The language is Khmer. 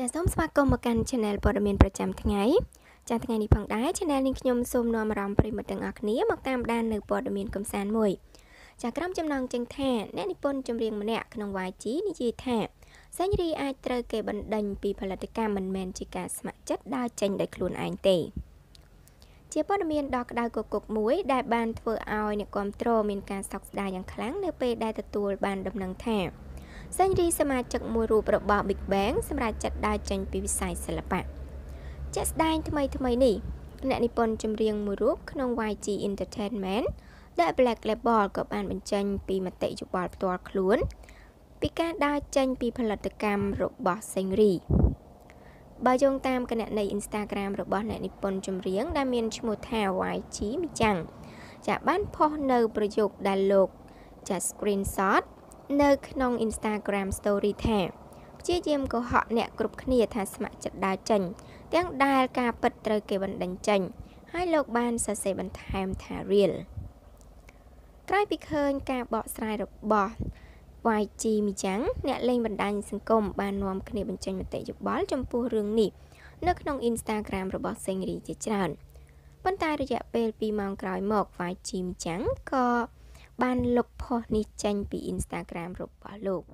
ចាសសូមស្វាគមន៍មកកាន់ Channel ព័ត៌មានប្រចាំថ្ងៃចាសថ្ងៃនេះផងដែរ Channel នេះខ្ញុំសូមនាំអារម្មណ៍ប្រិយមិត្តទាំងអស់គ្នាមកតាមដាននៅព័ត៌មានកំសាន្តមួយចាសក្រុមចំណងចេញថាអ្នកនិពន្ធចម្រៀងម្នាក់ក្នុង YG និយាយថាសេងរីអាចត្រូវគេបណ្ដេញពីផលិតកម្មមិនមែនជាការស្ម័គ្រចិត្តដើរចេញដោយខ្លួនឯងទេ ជាព័ត៌មានដ៏ក្តៅគគុកមួយ ដែលបានធ្វើឲ្យអ្នកគ្រប់គ្រងមានការសោកស្ដាយយ៉ាងខ្លាំងនៅពេលដែលទទួលបានដំណឹងថា សេងរីសមាជិកមួយរូបរបស់ Big Bang សម្រាប់ចាត់ដើរចេញពីវិស័យសិល្បៈជាក់ស្ដែងថ្មីថ្មីនេះអ្នកនិពន្ធចម្រៀងមួយរូបក្នុង YG Entertainment ដែល Black Label ក៏បានបញ្ចេញពីមតិយោបល់ផ្ទាល់ខ្លួន ពីការដើរចេញពីផលិតកម្មរបស់សេងរីបើយោងតាមគណនី Instagram របស់អ្នកនិពន្ធចម្រៀងដែលមានឈ្មោះថា YG មីចាំងចាបានផុសនៅប្រយោគដែលលោកចា screenshot នៅក្នុង Instagram Story ថាព្យាយាមកុហកអ្នកគ្រប់គ្នាថាស្ម័គ្រចិត្តដើរចេញ ទាំងដែលការពិតត្រូវគេបណ្ដឹងចេញ ហើយលោកបានសរសេរបន្ថែមថា real ក្រោយពីឃើញការបកស្រាយរបស់ YG មីចាំងអ្នកលេងបណ្ដាញសង្គមបាននាំគ្នាបញ្ចេញមតិយោបល់ចំពោះរឿងនេះនៅក្នុង Instagram របស់សេងរីជាច្រើនប៉ុន្តែរយៈពេល2ម៉ោងក្រោយមក YG មីចាំងក៏ បានលុបផុសនេះចេញពី Instagram របស់លោក។